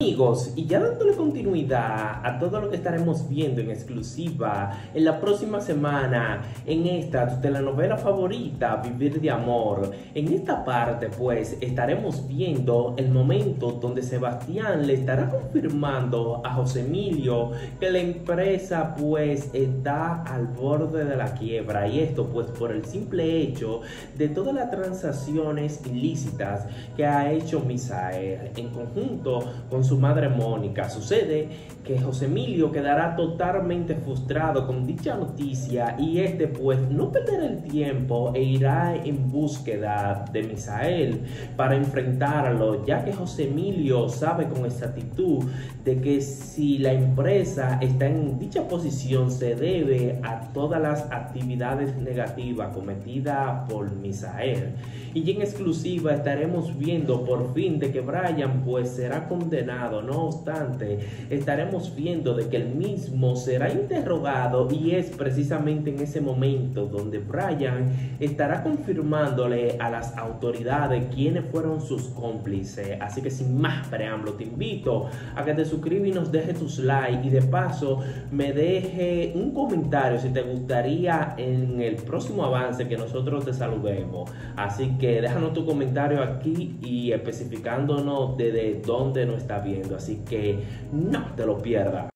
Amigos, y ya dándole continuidad a todo lo que estaremos viendo en exclusiva en la próxima semana en esta telenovela favorita, Vivir de Amor. En esta parte, pues, estaremos viendo el momento donde Sebastián le estará confirmando a José Emilio que la empresa, pues, está al borde de la quiebra. Y esto, pues, por el simple hecho de todas las transacciones ilícitas que ha hecho Misael en conjunto con su madre Mónica. Sucede que José Emilio quedará totalmente frustrado con dicha noticia y este pues no perderá el tiempo e irá en búsqueda de Misael para enfrentarlo, ya que José Emilio sabe con exactitud de que si la empresa está en dicha posición se debe a todas las actividades negativas cometidas por Misael. Y en exclusiva estaremos viendo por fin de que Brian pues será condenado no obstante, estaremos viendo de que el mismo será interrogado y es precisamente en ese momento donde Brian estará confirmándole a las autoridades quiénes fueron sus cómplices. Así que sin más preámbulo, te invito a que te suscribas y nos dejes tus likes y de paso me deje un comentario si te gustaría en el próximo avance que nosotros te saludemos. Así que déjanos tu comentario aquí y especificándonos desde dónde nos está Así que no te lo pierdas.